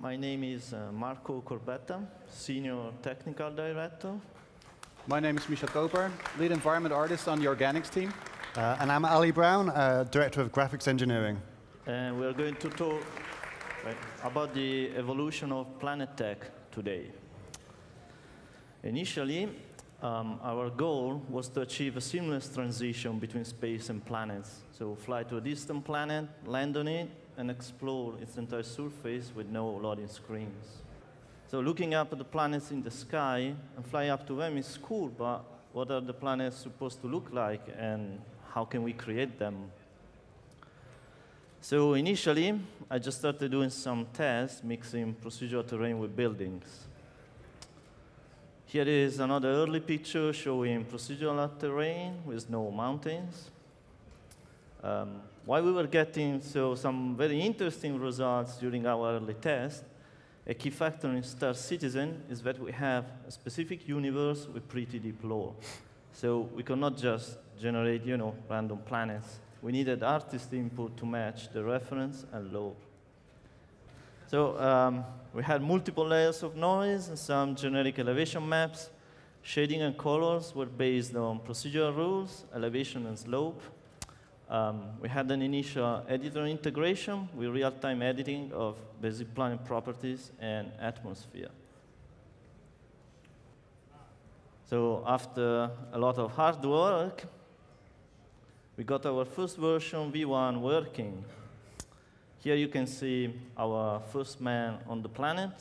My name is uh, Marco Corbetta, Senior Technical Director. My name is Michel Kooper, Lead Environment Artist on the Organics team. Uh, and I'm Ali Brown, uh, Director of Graphics Engineering. And we're going to talk about the evolution of Planet Tech today. Initially, um, our goal was to achieve a seamless transition between space and planets. So fly to a distant planet, land on it, and explore its entire surface with no loading screens. So looking up at the planets in the sky and fly up to them is cool, but what are the planets supposed to look like and how can we create them? So initially, I just started doing some tests, mixing procedural terrain with buildings. Here is another early picture showing procedural terrain with no mountains. Um, while we were getting so some very interesting results during our early test, a key factor in Star Citizen is that we have a specific universe with pretty deep lore. So we cannot just generate, you know, random planets. We needed artist input to match the reference and lore. So um, we had multiple layers of noise and some generic elevation maps. Shading and colors were based on procedural rules, elevation and slope. Um, we had an initial editor integration with real-time editing of basic planet properties and atmosphere. So after a lot of hard work, we got our first version V1 working. Here you can see our first man on the planet.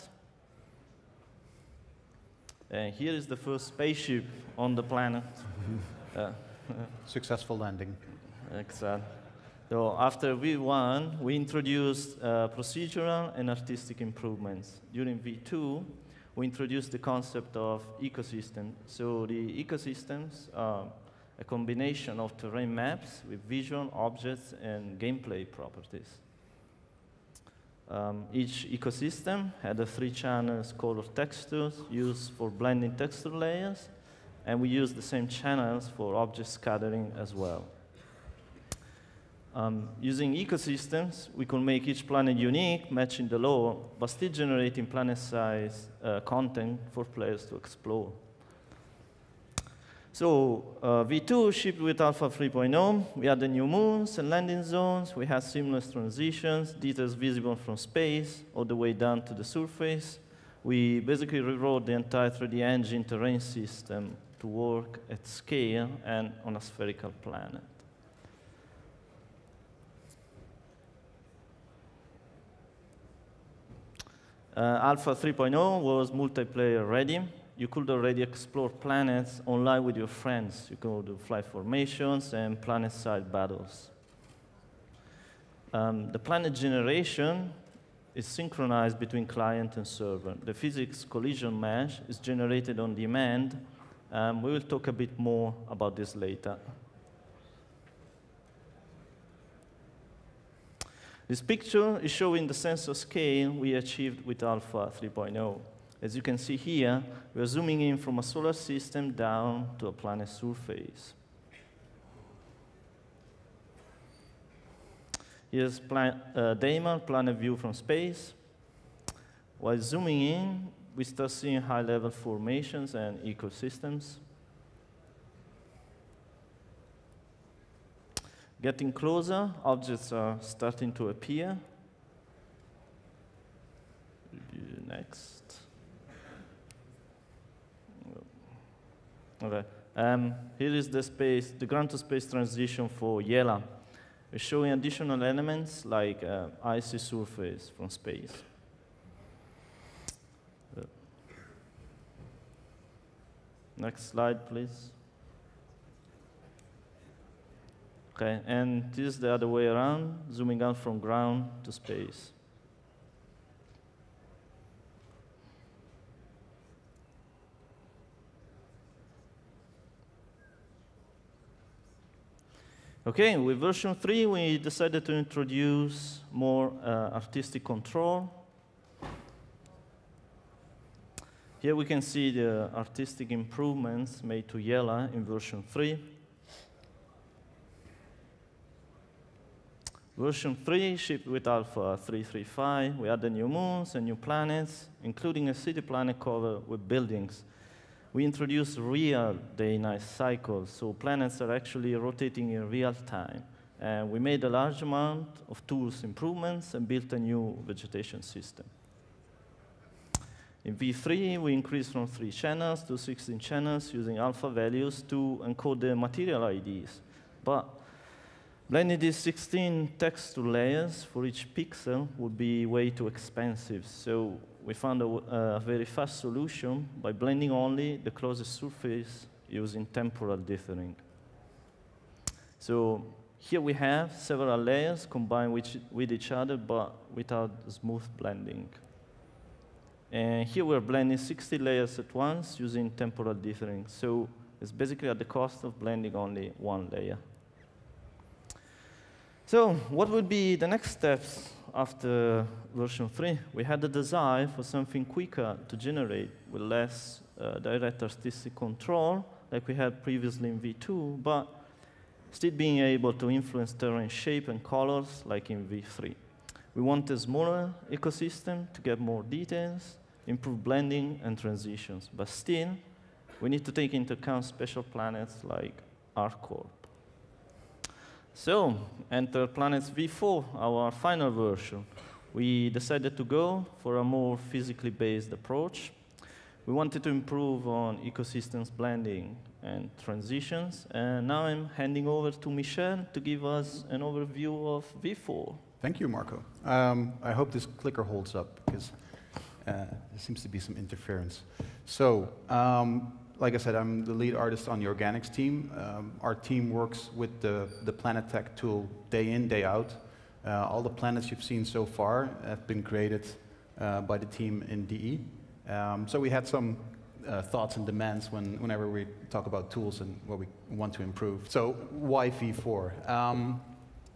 And here is the first spaceship on the planet. uh, Successful landing. Exactly. So after V1, we introduced uh, procedural and artistic improvements. During V2, we introduced the concept of ecosystem. So the ecosystems are a combination of terrain maps with visual objects and gameplay properties. Um, each ecosystem had a three channels color textures used for blending texture layers, and we used the same channels for object scattering as well. Um, using ecosystems, we could make each planet unique, matching the lore, but still generating planet-size uh, content for players to explore. So uh, V2 shipped with Alpha 3.0. We had the new moons and landing zones. We had seamless transitions, details visible from space all the way down to the surface. We basically rewrote the entire 3D engine terrain system to work at scale and on a spherical planet. Uh, Alpha 3.0 was multiplayer ready. You could already explore planets online with your friends. You could do flight formations and planet-side battles. Um, the planet generation is synchronized between client and server. The physics collision mesh is generated on demand. Um, we will talk a bit more about this later. This picture is showing the sensor scale we achieved with Alpha 3.0. As you can see here, we're zooming in from a solar system down to a planet's surface. Here's plan uh, Daymar planet view from space. While zooming in, we start seeing high-level formations and ecosystems. Getting closer, objects are starting to appear. Next. Okay. Um, here is the space, the ground to space transition for Yela. We're showing additional elements like uh, icy surface from space. Uh, next slide, please. Okay, and this is the other way around, zooming out from ground to space. Okay, with version 3, we decided to introduce more uh, artistic control. Here we can see the artistic improvements made to Yela in version 3. Version 3 shipped with Alpha 335. We added new moons and new planets, including a city planet covered with buildings. We introduced real day-night cycles, so planets are actually rotating in real time. And we made a large amount of tools improvements and built a new vegetation system. In V3, we increased from 3 channels to 16 channels using alpha values to encode the material IDs. But blending these 16 texture layers for each pixel would be way too expensive. So we found a, a very fast solution by blending only the closest surface using temporal dithering. So here we have several layers combined with, with each other, but without smooth blending. And here we're blending 60 layers at once using temporal dithering. So it's basically at the cost of blending only one layer. So what would be the next steps after version 3? We had the desire for something quicker to generate with less uh, direct artistic control, like we had previously in V2, but still being able to influence terrain shape and colors like in V3. We want a smaller ecosystem to get more details, improve blending and transitions, but still, we need to take into account special planets like ArcCorp. So, enter Planets V4, our final version. We decided to go for a more physically based approach. We wanted to improve on ecosystems blending and transitions. And now I'm handing over to Michel to give us an overview of V4. Thank you, Marco. Um, I hope this clicker holds up because uh, there seems to be some interference. So, um, like I said, I'm the lead artist on the organics team. Um, our team works with the, the Planetech tool day in, day out. Uh, all the planets you've seen so far have been created uh, by the team in DE. Um, so we had some uh, thoughts and demands when, whenever we talk about tools and what we want to improve. So why V4? Um,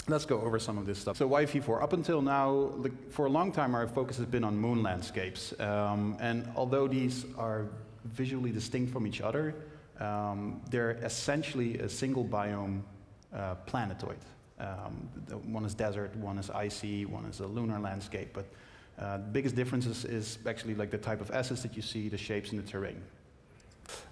let's go over some of this stuff. So why V4? Up until now, like, for a long time, our focus has been on moon landscapes. Um, and although these are visually distinct from each other, um, they're essentially a single biome uh, planetoid. Um, one is desert, one is icy, one is a lunar landscape, but uh, the biggest difference is, is, actually like the type of assets that you see, the shapes and the terrain.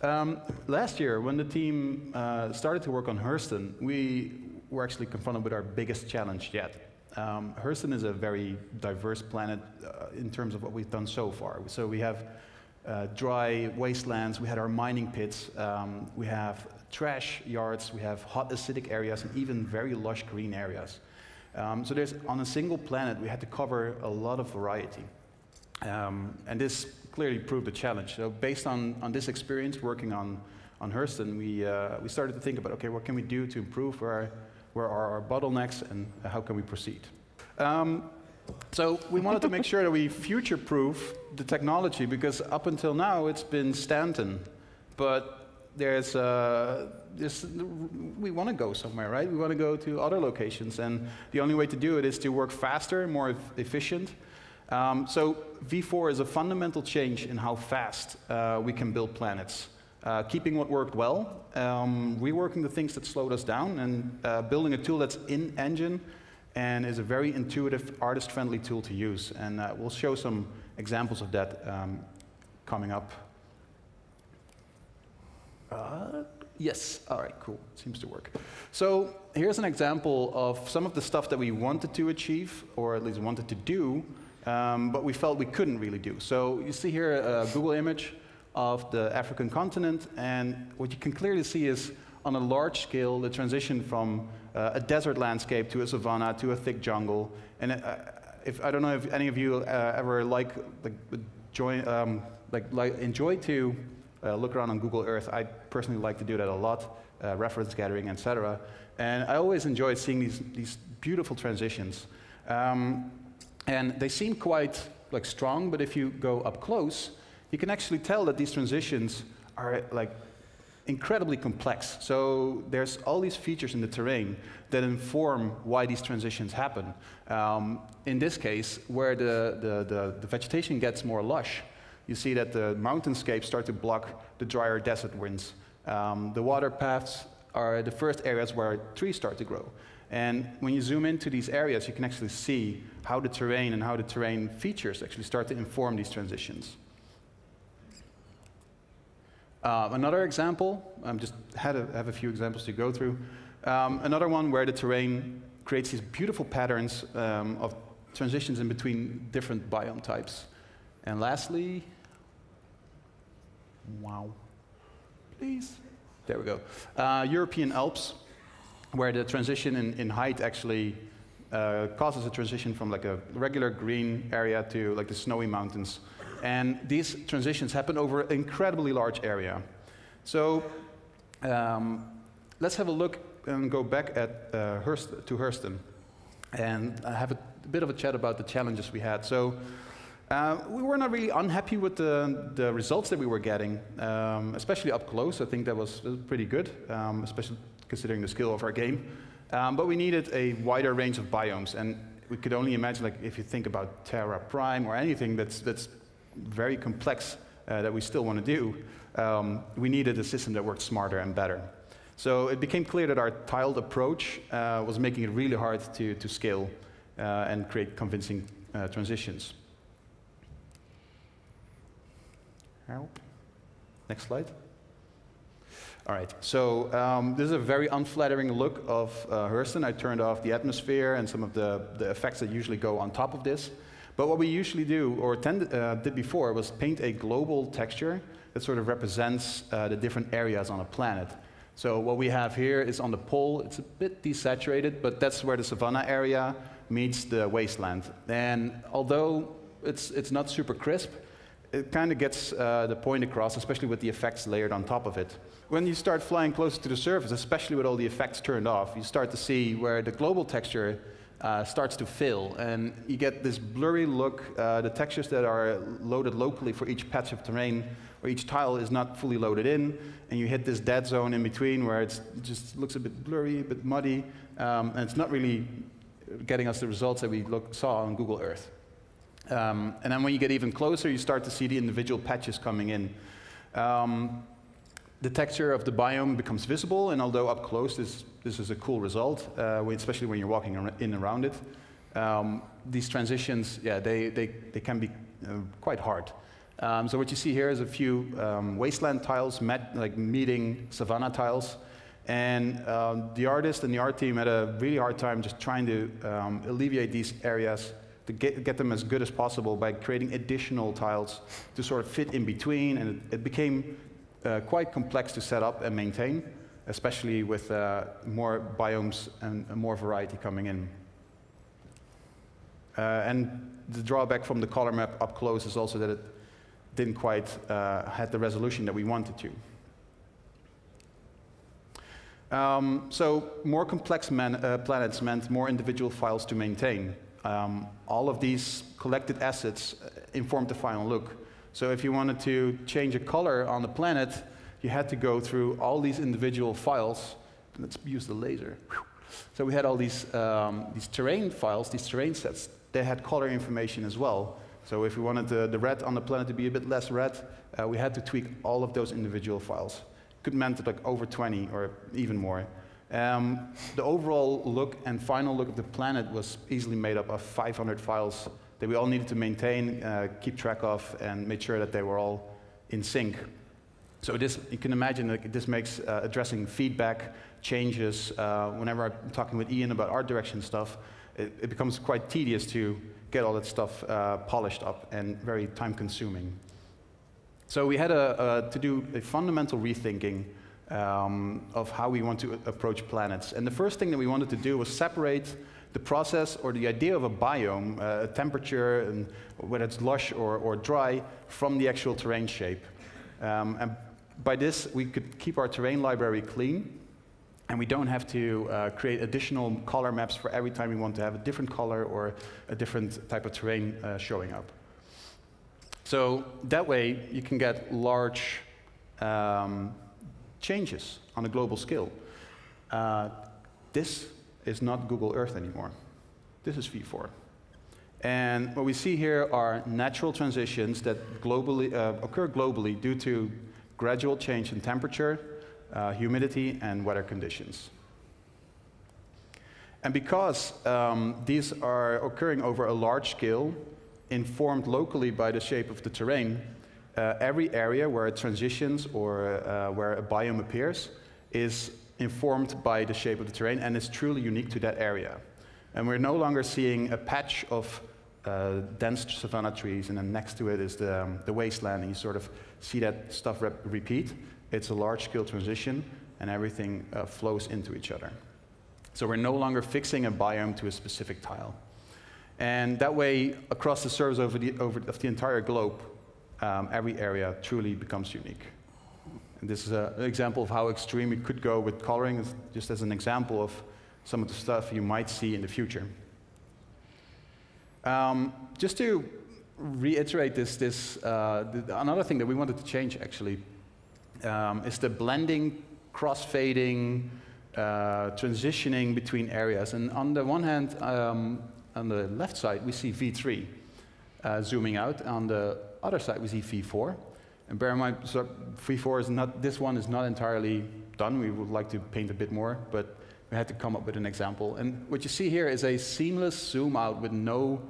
Um, last year, when the team uh, started to work on Hurston, we were actually confronted with our biggest challenge yet. Um, Hurston is a very diverse planet uh, in terms of what we've done so far. So we have uh, dry wastelands, we had our mining pits, um, we have trash yards, we have hot acidic areas, and even very lush green areas. Um, so there's, on a single planet, we had to cover a lot of variety. Um, and this clearly proved a challenge. So based on, on this experience working on, on Hurston, we, uh, we started to think about, okay, what can we do to improve where, where are our bottlenecks and how can we proceed? Um, so we wanted to make sure that we future-proof the technology because up until now it's been Stanton, but there's, uh, there's we want to go somewhere, right? We want to go to other locations, and the only way to do it is to work faster, and more efficient. Um, so V4 is a fundamental change in how fast uh, we can build planets. Uh, keeping what worked well, um, reworking the things that slowed us down, and uh, building a tool that's in engine and is a very intuitive, artist-friendly tool to use. And uh, we'll show some examples of that um, coming up. Uh, yes, all right, cool, seems to work. So here's an example of some of the stuff that we wanted to achieve, or at least wanted to do, um, but we felt we couldn't really do. So you see here a Google image of the African continent, and what you can clearly see is on a large scale the transition from uh, a desert landscape to a savanna to a thick jungle. And uh, if I don't know if any of you uh, ever like like join um, like, like enjoy to uh, look around on Google Earth. I personally like to do that a lot, uh, reference gathering, etc. And I always enjoy seeing these these beautiful transitions. Um, and they seem quite like strong, but if you go up close, you can actually tell that these transitions are like incredibly complex. So there's all these features in the terrain that inform why these transitions happen. Um, in this case, where the, the, the, the, vegetation gets more lush, you see that the mountainscapes start to block the drier desert winds. Um, the water paths are the first areas where trees start to grow. And when you zoom into these areas, you can actually see how the terrain and how the terrain features actually start to inform these transitions. Uh, another example, I um, just had a, have a few examples to go through. Um, another one where the terrain creates these beautiful patterns um, of transitions in between different biome types. And lastly, wow, please. There we go. Uh, European Alps, where the transition in, in height actually uh, causes a transition from like a regular green area to like the snowy mountains. And these transitions happen over an incredibly large area. So um, let's have a look and go back at, uh, Hurst, to Hurston and have a bit of a chat about the challenges we had. So uh, we were not really unhappy with the, the results that we were getting, um, especially up close. I think that was, pretty good, um, especially considering the skill of our game. Um, but we needed a wider range of biomes, and we could only imagine, like, if you think about Terra Prime or anything that's, that's very complex uh, that we still want to do, um, we needed a system that worked smarter and better. So it became clear that our tiled approach uh, was making it really hard to, to scale uh, and create convincing uh, transitions. Next slide. All right, so um, this is a very unflattering look of uh, Hurston. I turned off the atmosphere and some of the, the effects that usually go on top of this. But what we usually do, or tend, uh, did before, was paint a global texture that sort of represents uh, the different areas on a planet. So what we have here is on the pole, it's a bit desaturated, but that's where the savanna area meets the wasteland. And although it's, it's not super crisp, it kind of gets uh, the point across, especially with the effects layered on top of it. When you start flying closer to the surface, especially with all the effects turned off, you start to see where the global texture uh, starts to fill, and you get this blurry look. Uh, the textures that are loaded locally for each patch of terrain or each tile is not fully loaded in, and you hit this dead zone in between where it just looks a bit blurry, a bit muddy, um, and it's not really getting us the results that we look, saw on Google Earth. Um, and then when you get even closer, you start to see the individual patches coming in. Um, the texture of the biome becomes visible, and although up close this, this is a cool result, uh, especially when you're walking in around it, um, these transitions, yeah, they, they, they can be uh, quite hard. Um, so what you see here is a few um, wasteland tiles met, like meeting savanna tiles. And um, the artist and the art team had a really hard time just trying to um, alleviate these areas to get, get, them as good as possible by creating additional tiles to sort of fit in between. And it, it became quite complex to set up and maintain, especially with uh, more biomes and more variety coming in. Uh, and the drawback from the color map up close is also that it didn't quite uh, had the resolution that we wanted to. Um, so more complex man, uh, planets meant more individual files to maintain. Um, all of these collected assets uh, informed the final look. So if you wanted to change a color on the planet, you had to go through all these individual files. Let's use the laser. So we had all these, um, these terrain files, these terrain sets. They had color information as well. So if we wanted the, the red on the planet to be a bit less red, uh, we had to tweak all of those individual files. Could meant like over 20 or even more. Um, the overall look and final look of the planet was easily made up of 500 files that we all needed to maintain, uh, keep track of, and make sure that they were all in sync. So this, you can imagine that this makes uh, addressing feedback, changes, uh, whenever I'm talking with Ian about art direction stuff, it, it becomes quite tedious to get all that stuff uh, polished up and very time consuming. So we had a, a, to do a fundamental rethinking um, of how we want to approach planets. And the first thing that we wanted to do was separate the process or the idea of a biome, uh, temperature, and whether it's lush or, or dry, from the actual terrain shape. Um, and by this, we could keep our terrain library clean, and we don't have to uh, create additional color maps for every time we want to have a different color or a different type of terrain uh, showing up. So that way, you can get large um, changes on a global scale. Uh, this is not Google Earth anymore. This is V4. And what we see here are natural transitions that globally, uh, occur globally due to gradual change in temperature, uh, humidity, and weather conditions. And because um, these are occurring over a large scale, informed locally by the shape of the terrain, uh, every area where it transitions or uh, where a biome appears is informed by the shape of the terrain and is truly unique to that area. And we're no longer seeing a patch of uh, dense savanna trees and then next to it is the, um, the wasteland and you sort of see that stuff repeat. It's a large scale transition and everything uh, flows into each other. So we're no longer fixing a biome to a specific tile. And that way, across the surface over the, over, of the entire globe, um, every area truly becomes unique. And this is an example of how extreme it could go with coloring, just as an example of some of the stuff you might see in the future. Um, just to reiterate this, this uh, the, another thing that we wanted to change actually um, is the blending, cross-fading, uh, transitioning between areas. And on the one hand, um, on the left side, we see V3 uh, zooming out. On the other side, we see V4. And bear in mind, so V4 is not, this one is not entirely done. We would like to paint a bit more, but we had to come up with an example. And what you see here is a seamless zoom out with no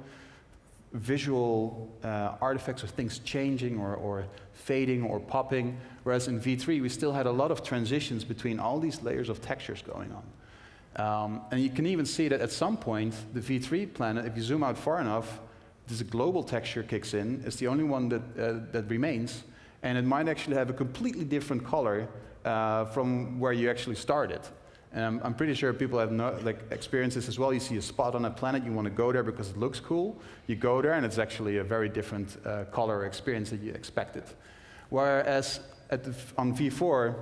visual uh, artifacts or things changing or, or fading or popping. Whereas in V3, we still had a lot of transitions between all these layers of textures going on. Um, and you can even see that at some point, the V3 planet, if you zoom out far enough, this global texture kicks in. It's the only one that, uh, that remains. And it might actually have a completely different color uh, from where you actually started. And I'm, I'm pretty sure people have no, like experienced this as well. You see a spot on a planet, you want to go there because it looks cool. You go there, and it's actually a very different uh, color experience that you expected. Whereas the, on V4,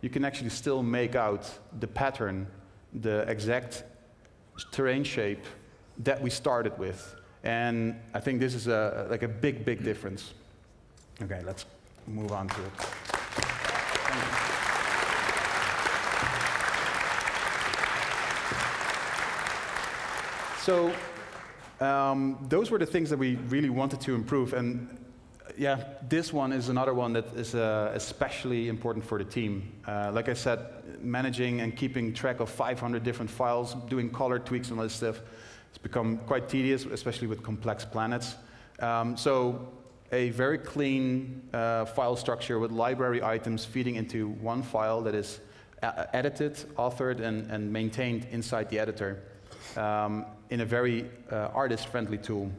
you can actually still make out the pattern, the exact terrain shape that we started with. And I think this is a, like a big, big difference. Okay, let's move on to it. So um, those were the things that we really wanted to improve. And yeah, this one is another one that is uh, especially important for the team. Uh, like I said, managing and keeping track of 500 different files, doing color tweaks and all this stuff, it's become quite tedious, especially with complex planets. Um, so a very clean uh, file structure with library items feeding into one file that is uh, edited, authored, and, and maintained inside the editor um, in a very uh, artist-friendly tool.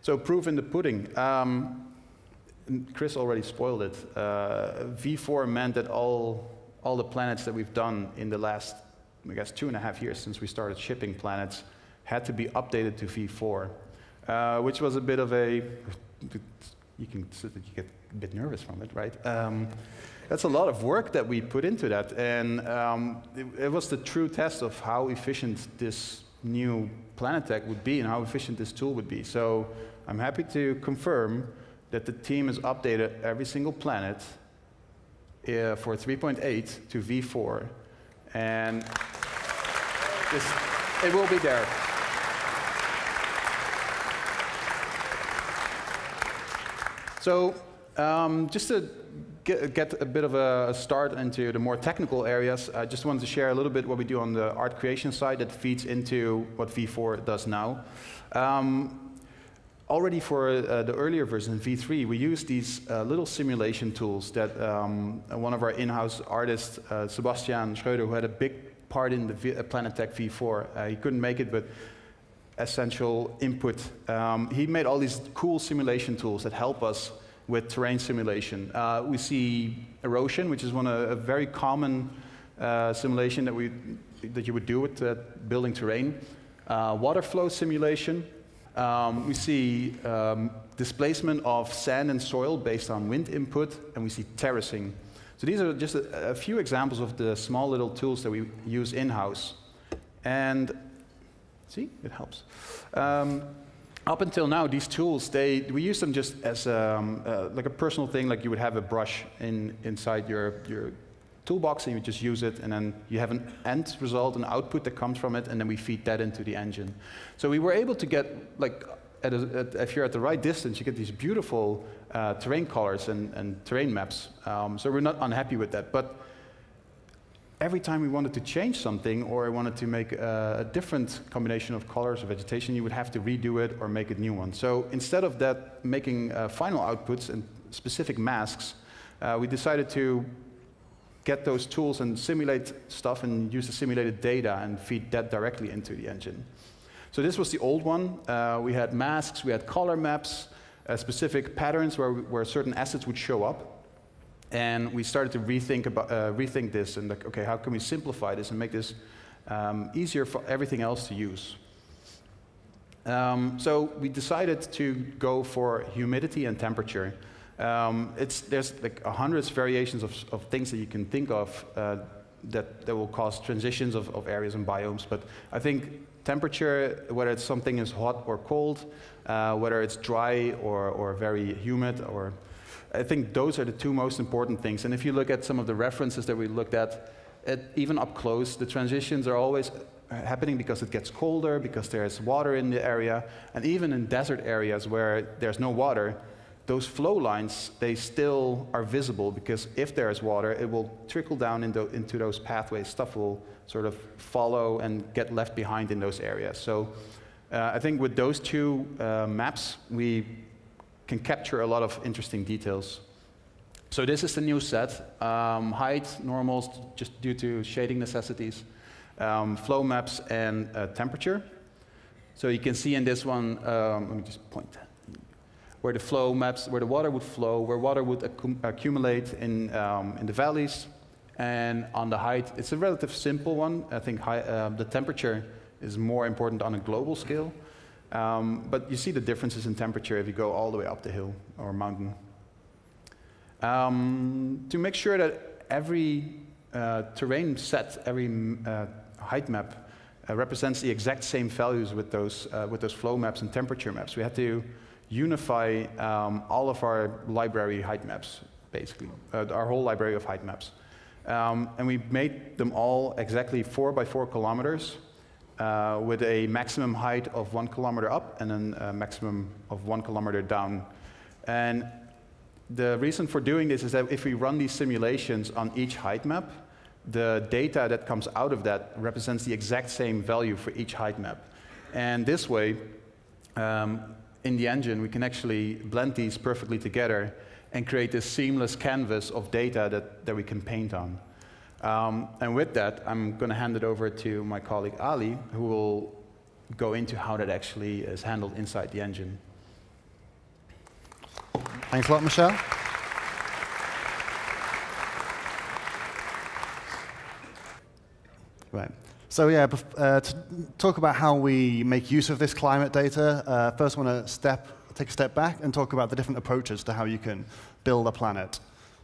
So proof in the pudding. Um, Chris already spoiled it. Uh, V4 meant that all, all the planets that we've done in the last, I guess, two and a half years since we started shipping planets had to be updated to V4, uh, which was a bit of a, you can you get a bit nervous from it, right? Um, that's a lot of work that we put into that. And um, it, it, was the true test of how efficient this new Planetech would be and how efficient this tool would be. So I'm happy to confirm that the team has updated every single planet uh, for 3.8 to V4. And this, it will be there. So um, just to get, get, a bit of a start into the more technical areas, I just wanted to share a little bit what we do on the art creation side that feeds into what V4 does now. Um, already for uh, the earlier version, V3, we used these uh, little simulation tools that um, one of our in-house artists, uh, Sebastian Schroeder, who had a big part in the v uh, Planetech V4, uh, he couldn't make it, but essential input. Um, he made all these cool simulation tools that help us with terrain simulation. Uh, we see erosion, which is one a, a very common uh, simulation that we that you would do with uh, building terrain. Uh, water flow simulation. Um, we see um, displacement of sand and soil based on wind input, and we see terracing. So these are just a, a few examples of the small little tools that we use in-house. And see, it helps. Um, up until now, these tools, they, we use them just as um, uh, like a personal thing, like you would have a brush in, inside your, your toolbox and you just use it, and then you have an end result, an output that comes from it, and then we feed that into the engine. So we were able to get, like, at a, at, if you're at the right distance, you get these beautiful uh, terrain colors and, and terrain maps. Um, so we're not unhappy with that. But every time we wanted to change something or I wanted to make a, a, different combination of colors or vegetation, you would have to redo it or make a new one. So instead of that, making uh, final outputs and specific masks, uh, we decided to get those tools and simulate stuff and use the simulated data and feed that directly into the engine. So this was the old one. Uh, we had masks, we had color maps, uh, specific patterns where, where certain assets would show up. And we started to rethink, about, uh, rethink this and like, okay, how can we simplify this and make this um, easier for everything else to use? Um, so we decided to go for humidity and temperature. Um, there's like hundreds variations of, of, things that you can think of uh, that, that will cause transitions of, of, areas and biomes. But I think temperature, whether it's something is hot or cold, uh, whether it's dry or, or very humid or I think those are the two most important things. And if you look at some of the references that we looked at, at even up close, the transitions are always happening because it gets colder, because there's water in the area, and even in desert areas where there's no water, those flow lines, they still are visible because if there's water, it will trickle down into, into those pathways. Stuff will sort of follow and get left behind in those areas. So uh, I think with those two uh, maps, we can capture a lot of interesting details. So this is the new set. Um, height, normals, just due to shading necessities. Um, flow maps and uh, temperature. So you can see in this one, um, let me just point where the flow maps, where the water would flow, where water would accum accumulate in, um, in the valleys. And on the height, it's a relative simple one. I think high, uh, the temperature is more important on a global scale. Um, but you see the differences in temperature if you go all the way up the hill or mountain. Um, to make sure that every uh, terrain set, every uh, height map uh, represents the exact same values with those, uh, with those flow maps and temperature maps, we had to unify um, all of our library height maps, basically, uh, our whole library of height maps. Um, and we made them all exactly four by four kilometers uh, with a maximum height of one kilometer up and then a maximum of one kilometer down. And the reason for doing this is that if we run these simulations on each height map, the data that comes out of that represents the exact same value for each height map. And this way, um, in the engine, we can actually blend these perfectly together and create this seamless canvas of data that, that we can paint on. Um, and with that, I'm going to hand it over to my colleague Ali, who will go into how that actually is handled inside the engine. Thanks a lot, Michel. Right. So yeah, uh, to talk about how we make use of this climate data, uh, first I want to step, take a step back and talk about the different approaches to how you can build a planet.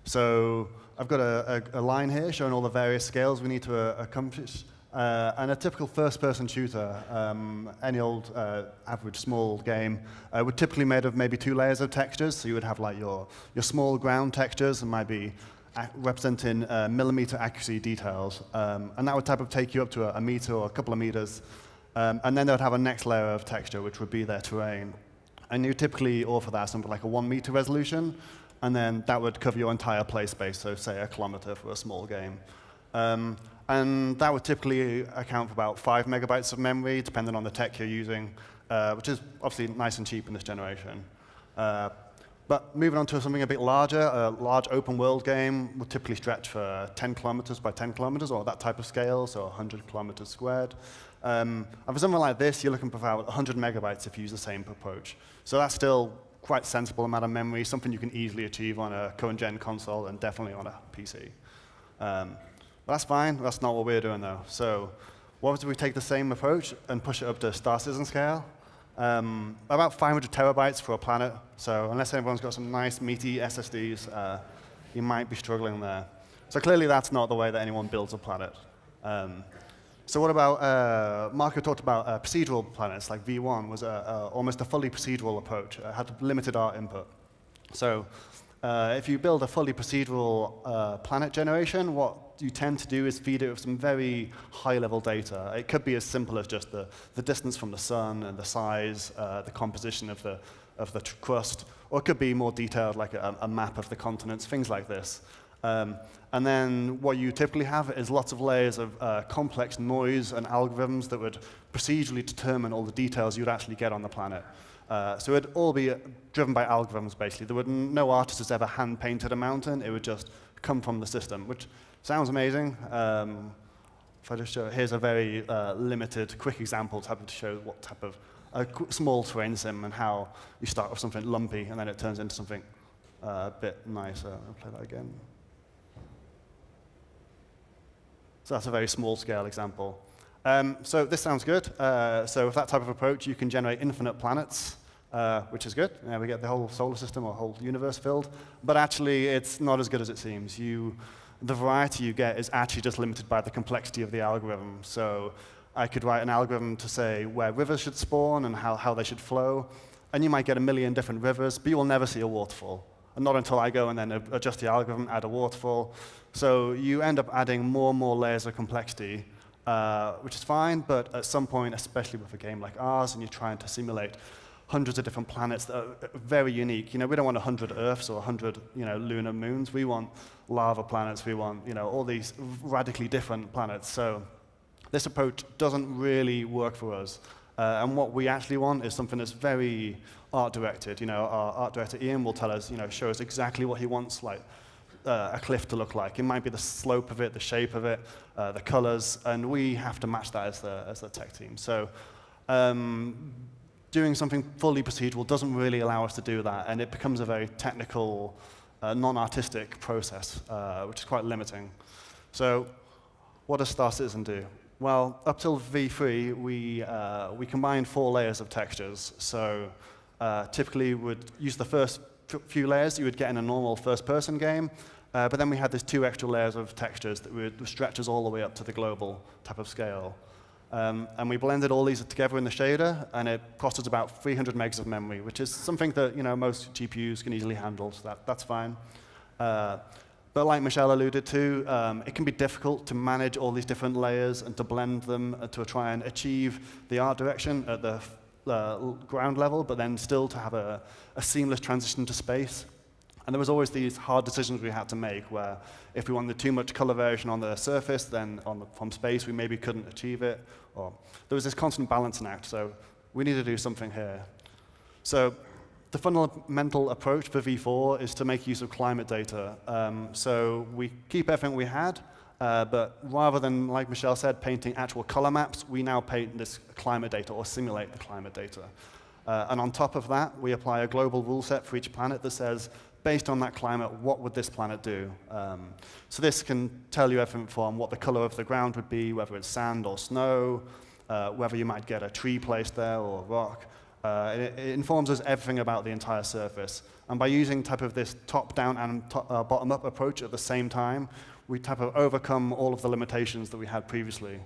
So I've got a, a, a, line here showing all the various scales we need to uh, accomplish. Uh, and a typical first-person shooter, um, any old uh, average small game, uh, would typically made of maybe two layers of textures. So you would have like your, your small ground textures and might be representing uh, millimeter accuracy details. Um, and that would type of take you up to a, a meter or a couple of meters. Um, and then they would have a next layer of texture, which would be their terrain. And you typically offer that something like a one meter resolution and then that would cover your entire play space, so say a kilometer for a small game. Um, and that would typically account for about five megabytes of memory, depending on the tech you're using, uh, which is obviously nice and cheap in this generation. Uh, but moving on to something a bit larger, a large open world game would typically stretch for 10 kilometers by 10 kilometers, or that type of scale, so 100 kilometers squared. Um, and for something like this, you're looking for about 100 megabytes if you use the same approach. So that's still quite sensible amount of memory, something you can easily achieve on a current gen console and definitely on a PC. Um, that's fine. That's not what we're doing, though. So what if we take the same approach and push it up to Star Citizen scale? Um, about 500 terabytes for a planet. So unless everyone's got some nice, meaty SSDs, uh, you might be struggling there. So clearly, that's not the way that anyone builds a planet. Um, so what about, uh, Marco talked about uh, procedural planets, like V1 was a, a, almost a fully procedural approach, it had limited art input. So uh, if you build a fully procedural uh, planet generation, what you tend to do is feed it with some very high-level data. It could be as simple as just the, the distance from the sun and the size, uh, the composition of the, of the crust, or it could be more detailed, like a, a map of the continents, things like this. Um, and then what you typically have is lots of layers of uh, complex noise and algorithms that would procedurally determine all the details you'd actually get on the planet. Uh, so it would all be driven by algorithms, basically. There would no artist has ever hand-painted a mountain. It would just come from the system, which sounds amazing. Um, if I just show, here's a very uh, limited, quick example to to show what type of a small terrain sim and how you start with something lumpy and then it turns into something uh, a bit nicer. I'll play that again. So that's a very small scale example. Um, so this sounds good. Uh, so with that type of approach, you can generate infinite planets, uh, which is good. Now we get the whole solar system or whole universe filled. But actually, it's not as good as it seems. You the variety you get is actually just limited by the complexity of the algorithm. So I could write an algorithm to say where rivers should spawn and how, how they should flow. And you might get a million different rivers, but you will never see a waterfall. And not until I go and then adjust the algorithm, add a waterfall. So you end up adding more and more layers of complexity, uh, which is fine, but at some point, especially with a game like ours, and you're trying to simulate hundreds of different planets that are very unique. You know, we don't want 100 Earths or 100 you know, lunar moons. We want lava planets. We want you know, all these radically different planets. So this approach doesn't really work for us. Uh, and what we actually want is something that's very art-directed. You know, our art director Ian will tell us, you know, show us exactly what he wants, like uh, a cliff to look like. It might be the slope of it, the shape of it, uh, the colors, and we have to match that as the, as the tech team. So um, doing something fully procedural doesn't really allow us to do that, and it becomes a very technical, uh, non-artistic process, uh, which is quite limiting. So what does Star Citizen do? Well, up till V3, we, uh, we combined four layers of textures. So uh, typically would use the first few layers you would get in a normal first-person game, uh, but then we had these two extra layers of textures that would stretch us all the way up to the global type of scale. Um, and we blended all these together in the shader, and it cost us about 300 megs of memory, which is something that you know, most GPUs can easily handle, so that, that's fine. Uh, but like Michel alluded to, um, it can be difficult to manage all these different layers and to blend them uh, to try and achieve the art direction at the uh, ground level, but then still to have a, a seamless transition to space. And there was always these hard decisions we had to make where if we wanted too much color variation on the surface, then the, from space we maybe couldn't achieve it. Or there was this constant balancing act, so we need to do something here. So the fundamental approach for V4 is to make use of climate data. Um, so we keep everything we had, uh, but rather than, like Michel said, painting actual color maps, we now paint this climate data or simulate the climate data. Uh, and on top of that, we apply a global rule set for each planet that says based on that climate, what would this planet do? Um, so this can tell you everything from what the color of the ground would be, whether it's sand or snow, uh, whether you might get a tree placed there or a rock. Uh, it, it, informs us everything about the entire surface. And by using type of this top-down and top, uh, bottom-up approach at the same time, we type of overcome all of the limitations that we had previously.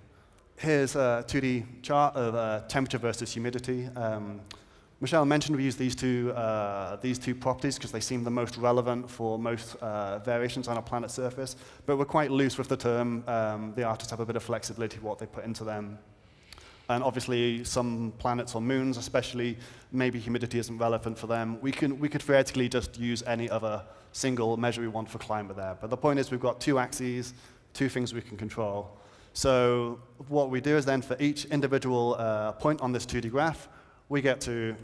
Here's a 2D chart of uh, temperature versus humidity. Um, Michel mentioned we use these two, uh, these two properties because they seem the most relevant for most uh, variations on a planet's surface, but we're quite loose with the term. Um, the artists have a bit of flexibility what they put into them. And obviously, some planets or moons, especially, maybe humidity isn't relevant for them. We, can, we could theoretically just use any other single measure we want for climate there. But the point is, we've got two axes, two things we can control. So what we do is then, for each individual uh, point on this 2D graph, we get to,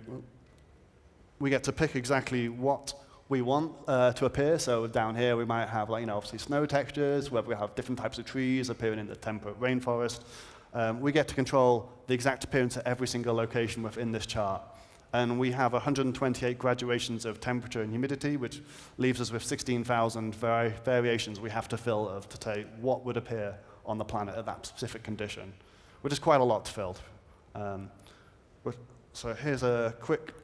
we get to pick exactly what we want uh, to appear. So down here, we might have, like, you know, obviously snow textures, where we have different types of trees appearing in the temperate rainforest. Um, we get to control the exact appearance at every single location within this chart. And we have 128 graduations of temperature and humidity, which leaves us with 16,000 vari variations we have to fill of to take what would appear on the planet at that specific condition, which is quite a lot to fill. Um, so here's a quick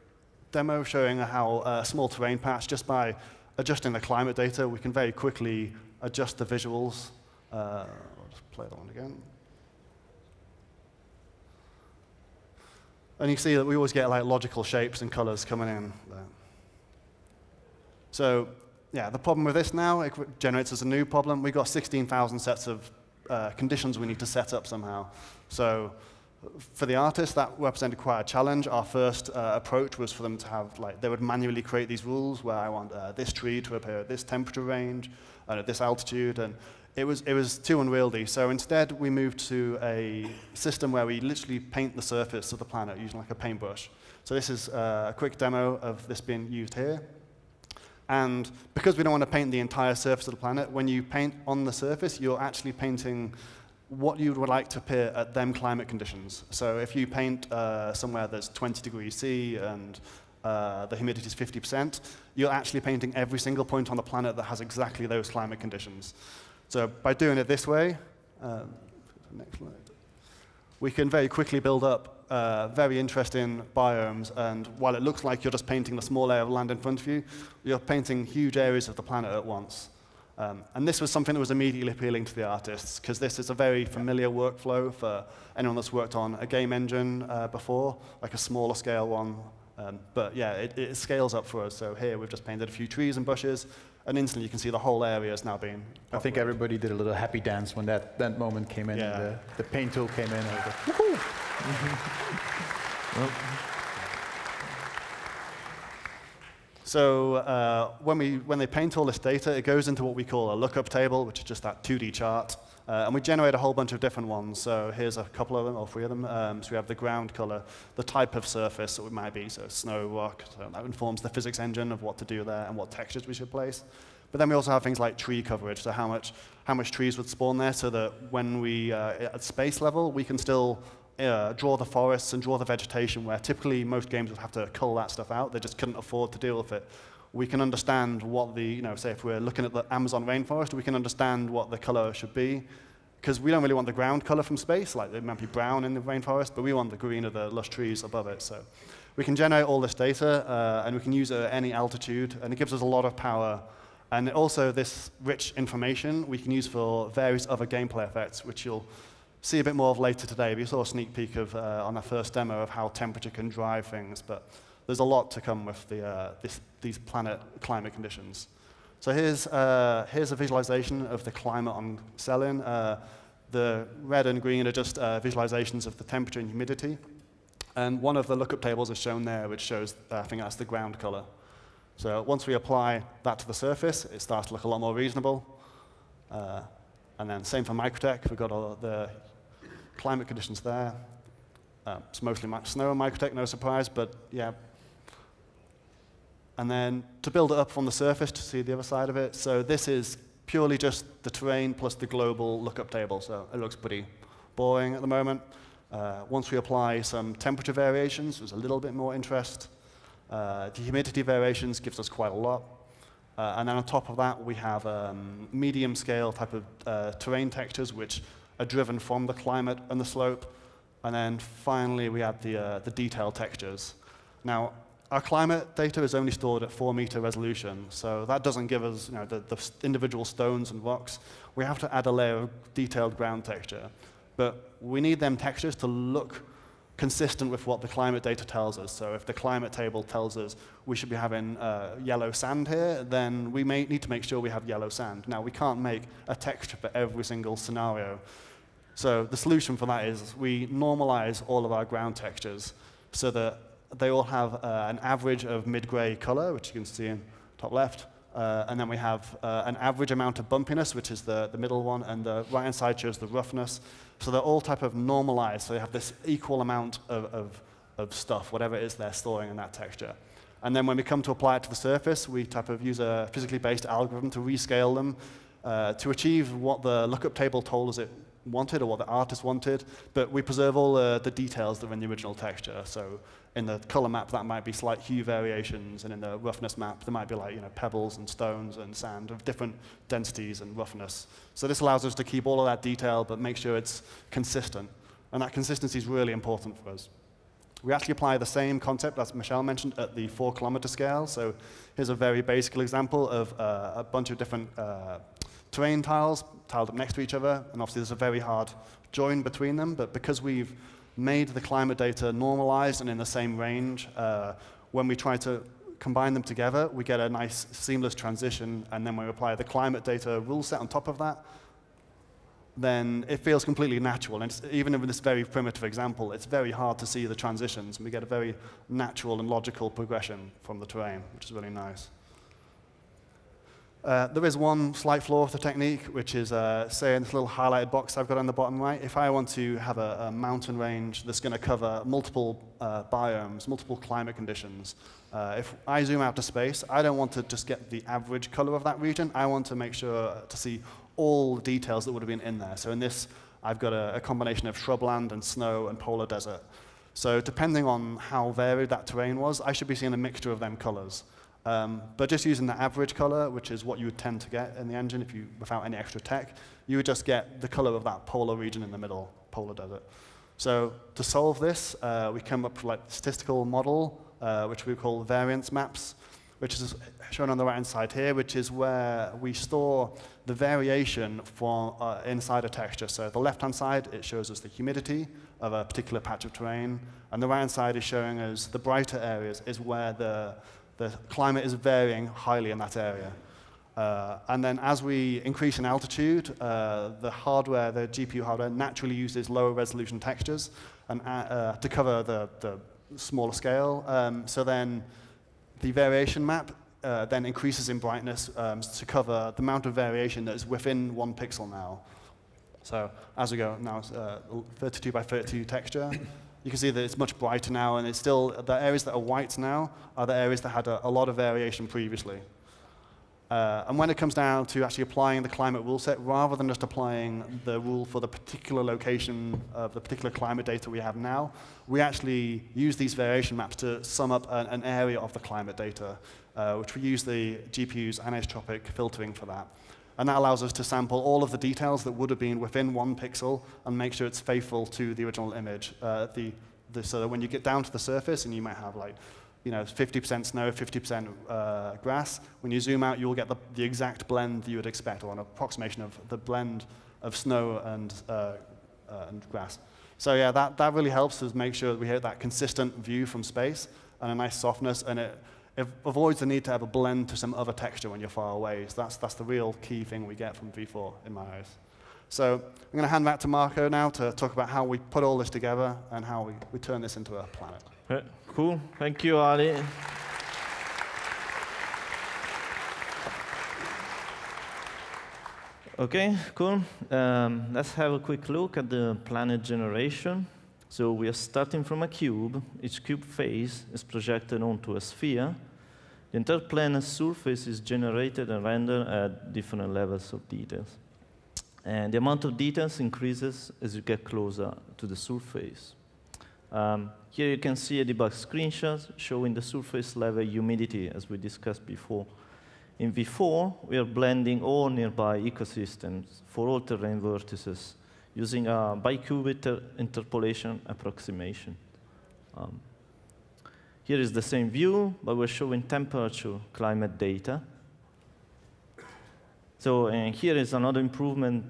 demo showing how a small terrain patch, just by adjusting the climate data, we can very quickly adjust the visuals. Uh, I'll just play that one again. And you see that we always get like logical shapes and colors coming in there. So yeah, the problem with this now, it generates as a new problem. We've got 16,000 sets of uh, conditions we need to set up somehow. So For the artists, that represented quite a challenge. Our first uh, approach was for them to have, like, they would manually create these rules where I want uh, this tree to appear at this temperature range and at this altitude, and it was, it was too unwieldy. So instead, we moved to a system where we literally paint the surface of the planet using like a paintbrush. So this is uh, a quick demo of this being used here. And because we don't want to paint the entire surface of the planet, when you paint on the surface, you're actually painting what you would like to appear at them climate conditions. So if you paint uh, somewhere that's 20 degrees C and uh, the humidity is 50%, you're actually painting every single point on the planet that has exactly those climate conditions. So by doing it this way, um, next slide, we can very quickly build up uh, very interesting biomes. And while it looks like you're just painting the small area of land in front of you, you're painting huge areas of the planet at once. Um, and this was something that was immediately appealing to the artists, because this is a very familiar workflow for anyone that's worked on a game engine uh, before, like a smaller scale one. Um, but yeah, it, it, scales up for us. So here we've just painted a few trees and bushes, and instantly you can see the whole area is now being. I think everybody did a little happy dance when that, that moment came in yeah. and the, the paint tool came in. well, So uh, when, we, when they paint all this data, it goes into what we call a lookup table, which is just that 2D chart. Uh, and we generate a whole bunch of different ones. So here's a couple of them, or three of them. Um, so we have the ground color, the type of surface that it might be, so snow, rock. So that informs the physics engine of what to do there and what textures we should place. But then we also have things like tree coverage, so how much, how much trees would spawn there so that when we, uh, at space level, we can still uh, draw the forests and draw the vegetation where typically most games would have to cull that stuff out. They just couldn't afford to deal with it. We can understand what the, you know, say if we're looking at the Amazon rainforest, we can understand what the color should be. Because we don't really want the ground color from space, like it might be brown in the rainforest, but we want the green of the lush trees above it. So we can generate all this data, uh, and we can use it at any altitude, and it gives us a lot of power. And also this rich information we can use for various other gameplay effects, which you'll see a bit more of later today. We saw a sneak peek of, uh, on our first demo of how temperature can drive things, but there's a lot to come with the, uh, this, these planet climate conditions. So here's, uh, here's a visualization of the climate on Cellin. Uh, the red and green are just uh, visualizations of the temperature and humidity. And one of the lookup tables is shown there, which shows, uh, I think that's the ground color. So once we apply that to the surface, it starts to look a lot more reasonable. and then same for Microtech. We've got all the climate conditions there. Uh, it's mostly snow and Microtech, no surprise, but yeah. And then to build it up from the surface to see the other side of it. So this is purely just the terrain plus the global lookup table. So it looks pretty boring at the moment. Uh, once we apply some temperature variations, there's a little bit more interest. Uh, the humidity variations gives us quite a lot. Uh, and then on top of that, we have um, medium scale type of uh, terrain textures, which are driven from the climate and the slope. And then finally, we add the, uh, the detailed textures. Now, our climate data is only stored at 4 meter resolution, so that doesn't give us you know, the, the individual stones and rocks. We have to add a layer of detailed ground texture. But we need them textures to look consistent with what the climate data tells us. So if the climate table tells us we should be having uh, yellow sand here, then we may need to make sure we have yellow sand. Now, we can't make a texture for every single scenario. So the solution for that is we normalize all of our ground textures so that they all have uh, an average of mid-gray color, which you can see in top left, uh, and then we have uh, an average amount of bumpiness, which is the, the middle one, and the right-hand side shows the roughness. So they're all type of normalized, so they have this equal amount of, of, of stuff, whatever it is they're storing in that texture. And then when we come to apply it to the surface, we type of use a physically based algorithm to rescale them uh, to achieve what the lookup table told us it wanted or what the artist wanted, but we preserve all uh, the details that are in the original texture. So in the color map, that might be slight hue variations, and in the roughness map, there might be like you know pebbles and stones and sand of different densities and roughness. So this allows us to keep all of that detail, but make sure it's consistent. And that consistency is really important for us. We actually apply the same concept as Michel mentioned at the four kilometer scale. So here's a very basic example of uh, a bunch of different uh, terrain tiles tiled up next to each other, and obviously there's a very hard join between them, but because we've made the climate data normalized and in the same range, uh, when we try to combine them together, we get a nice seamless transition, and then we apply the climate data rule set on top of that, then it feels completely natural. And even in this very primitive example, it's very hard to see the transitions, and we get a very natural and logical progression from the terrain, which is really nice. Uh, there is one slight flaw of the technique, which is, uh, say, in this little highlighted box I've got on the bottom right, if I want to have a, a mountain range that's going to cover multiple uh, biomes, multiple climate conditions, uh, if I zoom out to space, I don't want to just get the average color of that region. I want to make sure to see all the details that would have been in there. So in this, I've got a, a combination of shrubland and snow and polar desert. So depending on how varied that terrain was, I should be seeing a mixture of them colors. Um, but just using the average color, which is what you would tend to get in the engine if you, without any extra tech, you would just get the color of that polar region in the middle, polar desert. So to solve this, uh, we come up with like statistical model, uh, which we call variance maps, which is shown on the right-hand side here, which is where we store the variation for, uh, inside a texture. So the left-hand side, it shows us the humidity of a particular patch of terrain, and the right-hand side is showing us the brighter areas is where the the climate is varying highly in that area. Uh, and then as we increase in altitude, uh, the hardware, the GPU hardware, naturally uses lower resolution textures and, uh, uh, to cover the, the smaller scale. Um, so then the variation map uh, then increases in brightness um, to cover the amount of variation that is within one pixel now. So as we go, now it's uh, 32 by 32 texture you can see that it's much brighter now, and it's still, the areas that are white now are the areas that had a, a lot of variation previously. Uh, and when it comes down to actually applying the climate rule set, rather than just applying the rule for the particular location of the particular climate data we have now, we actually use these variation maps to sum up an, an area of the climate data, uh, which we use the GPU's anisotropic filtering for that. And that allows us to sample all of the details that would have been within one pixel and make sure it's faithful to the original image. Uh, the, the, so that when you get down to the surface and you might have like, you know, 50% snow, 50% uh, grass, when you zoom out, you'll get the, the exact blend that you would expect, or an approximation of the blend of snow and, uh, uh, and grass. So yeah, that, that really helps us make sure that we have that consistent view from space and a nice softness, and it, it avoids the need to have a blend to some other texture when you're far away. So that's, that's the real key thing we get from V4 in my eyes. So I'm going to hand back to Marco now to talk about how we put all this together and how we, we turn this into a planet. Uh, cool. Thank you, Ali. Okay, cool. Um, let's have a quick look at the planet generation. So we are starting from a cube. Each cube face is projected onto a sphere. The entire planet's surface is generated and rendered at different levels of details. And the amount of details increases as you get closer to the surface. Um, here you can see a debug screenshot showing the surface level humidity, as we discussed before. In V4, we are blending all nearby ecosystems for all terrain vertices using a bicubic interpolation approximation. Um, here is the same view, but we're showing temperature climate data. So and here is another improvement,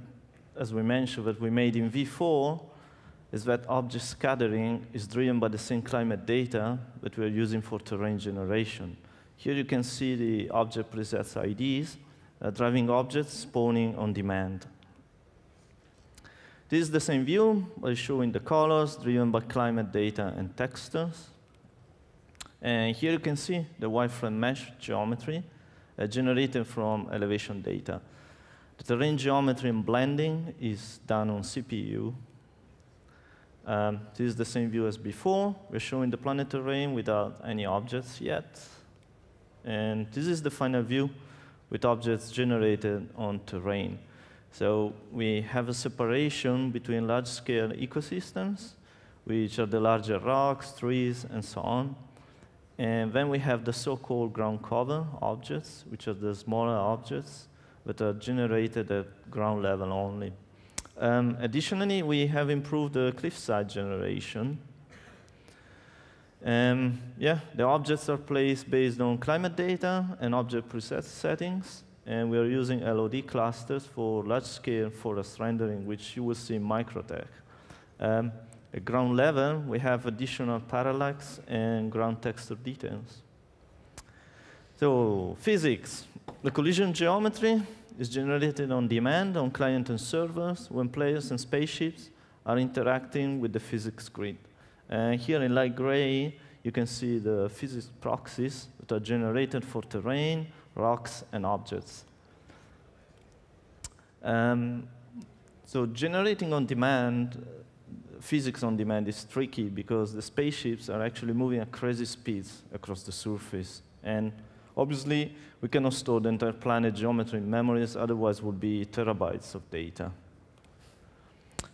as we mentioned, that we made in V4, is that object scattering is driven by the same climate data that we're using for terrain generation. Here you can see the object presets IDs, uh, driving objects spawning on demand. This is the same view by showing the colors driven by climate data and textures. And here you can see the wireframe mesh geometry uh, generated from elevation data. The terrain geometry and blending is done on CPU. Um, this is the same view as before. We're showing the planet terrain without any objects yet. And this is the final view with objects generated on terrain. So we have a separation between large-scale ecosystems, which are the larger rocks, trees, and so on. And then we have the so-called ground cover objects, which are the smaller objects that are generated at ground level only. Um, additionally, we have improved the cliffside generation. Um, yeah, the objects are placed based on climate data and object preset settings and we are using LOD clusters for large-scale forest rendering, which you will see in Microtech. Um, at ground level, we have additional parallax and ground texture details. So physics. The collision geometry is generated on demand on client and servers when players and spaceships are interacting with the physics grid. And here in light gray, you can see the physics proxies that are generated for terrain, rocks, and objects. Um, so generating on demand, physics on demand is tricky because the spaceships are actually moving at crazy speeds across the surface. And obviously, we cannot store the entire planet geometry in memories, otherwise would be terabytes of data.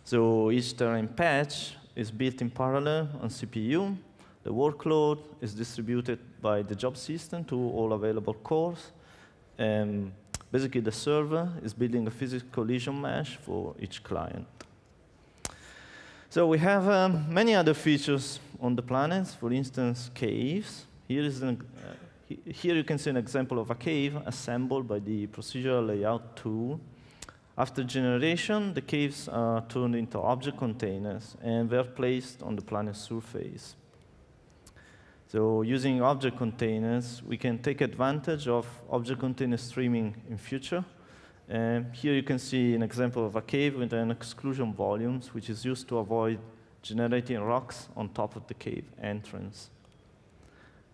So each terrain patch is built in parallel on CPU. The workload is distributed by the job system to all available cores. And basically, the server is building a physics collision mesh for each client. So we have um, many other features on the planets, for instance, caves. Here, is an, uh, here you can see an example of a cave assembled by the procedural layout tool after generation, the caves are turned into object containers and they're placed on the planet's surface. So using object containers, we can take advantage of object container streaming in future. Here you can see an example of a cave with an exclusion volumes, which is used to avoid generating rocks on top of the cave entrance.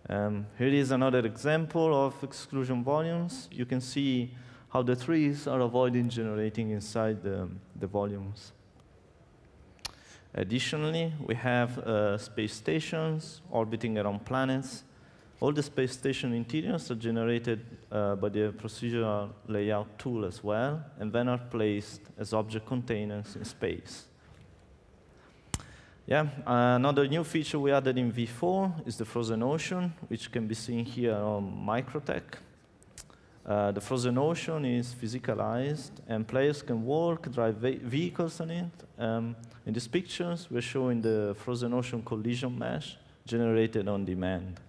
Um, here is another example of exclusion volumes. You can see how the trees are avoiding generating inside the, the volumes. Additionally, we have uh, space stations orbiting around planets. All the space station interiors are generated uh, by the procedural layout tool as well, and then are placed as object containers in space. Yeah, another new feature we added in V4 is the frozen ocean, which can be seen here on Microtech. Uh, the frozen ocean is physicalized, and players can walk, drive vehicles on it. Um, in these pictures, we're showing the frozen ocean collision mesh generated on demand.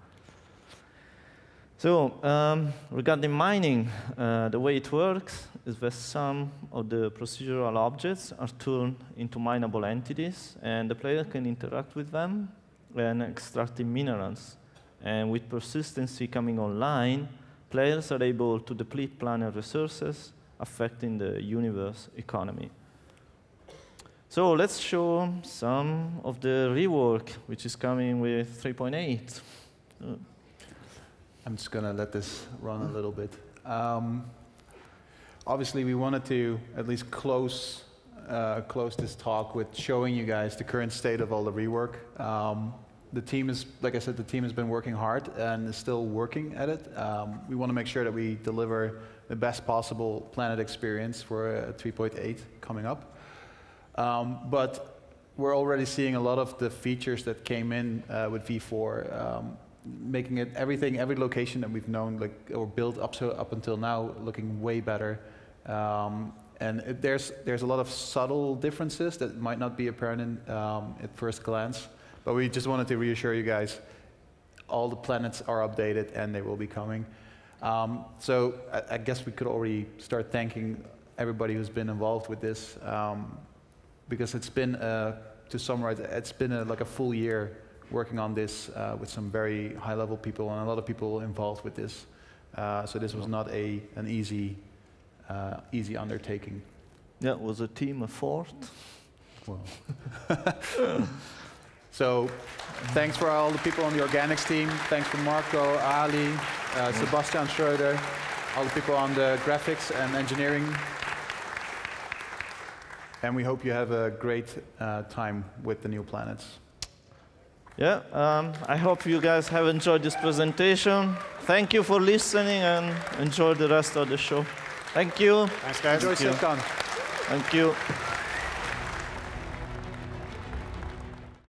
So um, regarding mining, uh, the way it works is that some of the procedural objects are turned into mineable entities, and the player can interact with them and extracting minerals. And with persistency coming online, players are able to deplete planet resources, affecting the universe economy. So let's show some of the rework, which is coming with 3.8. I'm just going to let this run a little bit. Um, obviously, we wanted to at least close, uh, close this talk with showing you guys the current state of all the rework. Um, the team is, like I said, the team has been working hard and is still working at it. Um, we want to make sure that we deliver the best possible planet experience for uh, 3.8 coming up. Um, but we're already seeing a lot of the features that came in uh, with V4, um, making it everything, every location that we've known like or built up so up until now, looking way better. Um, and it, there's there's a lot of subtle differences that might not be apparent in, um, at first glance. But we just wanted to reassure you guys, all the planets are updated and they will be coming. Um, so I, I, guess we could already start thanking everybody who's been involved with this, um, because it's been, uh, to summarize, it's been a, like a full year working on this uh, with some very high-level people and a lot of people involved with this. Uh, so this was not a an easy, uh, easy undertaking. Yeah, it was a team effort. Well. So thanks for all the people on the organics team. Thanks for Marco, Ali, uh, Sebastian Schroeder, all the people on the graphics and engineering. And we hope you have a great uh, time with the new planets. Yeah, um, I hope you guys have enjoyed this presentation. Thank you for listening and enjoy the rest of the show. Thank you. Thanks, guys. Enjoy Thank you. Thank you.